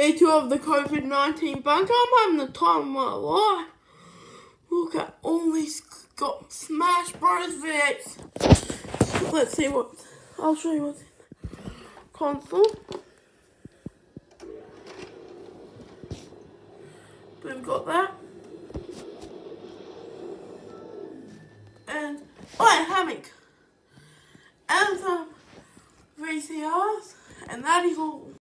day two of the COVID 19 bunker. I'm having the time of my life. Look at all these got Smash Bros. V8s. Let's see what. I'll show you what's in the console. We've got that. And oh, hammock. And some VCRs. And that is all